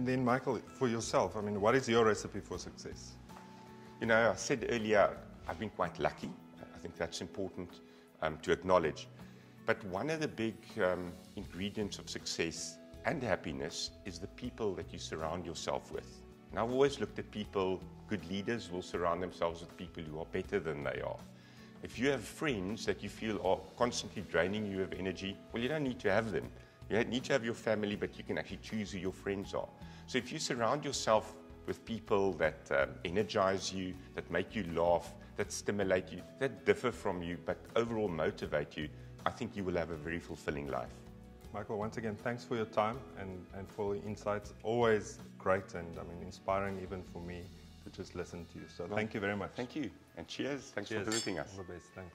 And then, Michael, for yourself, I mean, what is your recipe for success? You know, I said earlier, I've been quite lucky. I think that's important um, to acknowledge. But one of the big um, ingredients of success and happiness is the people that you surround yourself with. And I've always looked at people, good leaders will surround themselves with people who are better than they are. If you have friends that you feel are constantly draining you of energy, well, you don't need to have them. You need to have your family, but you can actually choose who your friends are. So if you surround yourself with people that um, energize you, that make you laugh, that stimulate you, that differ from you, but overall motivate you, I think you will have a very fulfilling life. Michael, once again, thanks for your time and, and for the insights. Always great and I mean inspiring even for me to just listen to you. So thank you very much. Thank you. And cheers. Thanks Cheers. for visiting us. All the best. Thanks.